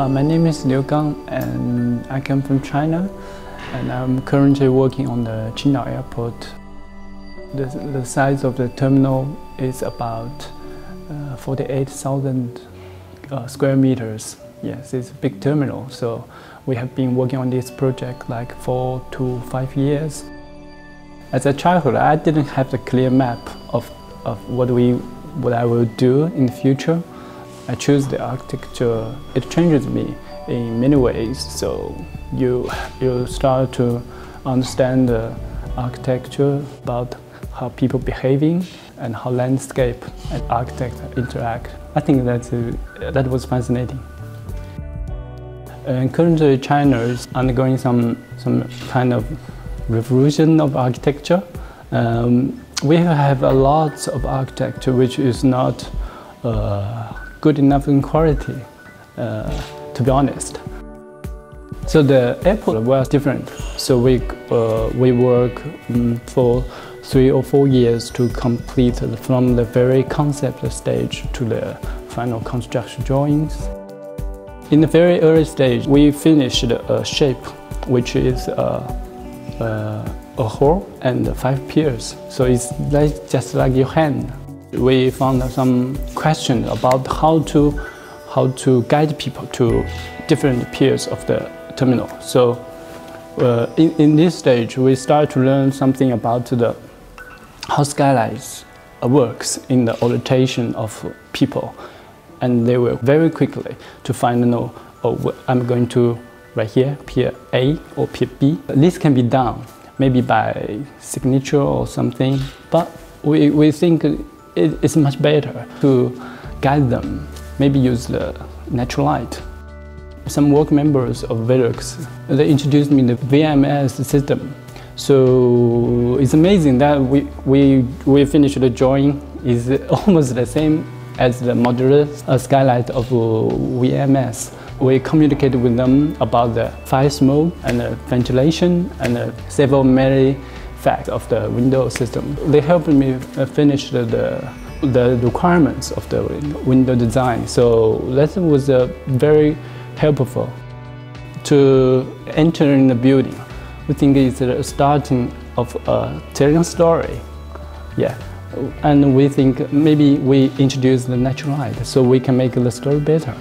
Uh, my name is Liu Gang and I come from China and I'm currently working on the Qingdao airport. The, the size of the terminal is about uh, 48,000 uh, square meters. Yes, it's a big terminal, so we have been working on this project like four to five years. As a childhood, I didn't have the clear map of, of what, we, what I will do in the future. I choose the architecture. It changes me in many ways. So you, you start to understand the architecture about how people behaving and how landscape and architect interact. I think that's, uh, that was fascinating. And currently China is undergoing some, some kind of revolution of architecture. Um, we have a lot of architecture which is not uh, good enough in quality, uh, to be honest. So the airport was different. So we, uh, we work um, for three or four years to complete from the very concept stage to the final construction drawings. In the very early stage, we finished a shape which is uh, uh, a hole and five piers. So it's like, just like your hand. We found some questions about how to, how to guide people to different piers of the terminal. So uh, in, in this stage, we start to learn something about the, how skylights works in the orientation of people. And they will very quickly to find, know, oh, I'm going to right here, pier A or pier B. This can be done maybe by signature or something, but we, we think it's much better to guide them, maybe use the natural light. Some work members of Velux, they introduced me the VMS system. So it's amazing that we, we, we finished the drawing is almost the same as the modular uh, skylight of uh, VMS. We communicate with them about the fire smoke and the ventilation and several many facts of the window system. They helped me finish the, the, the requirements of the window design. So that was uh, very helpful to enter in the building. We think it's the starting of a telling story. Yeah. And we think maybe we introduce the natural light so we can make the story better.